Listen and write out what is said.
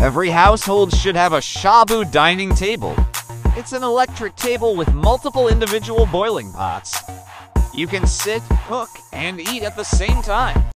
Every household should have a Shabu dining table. It's an electric table with multiple individual boiling pots. You can sit, cook, and eat at the same time.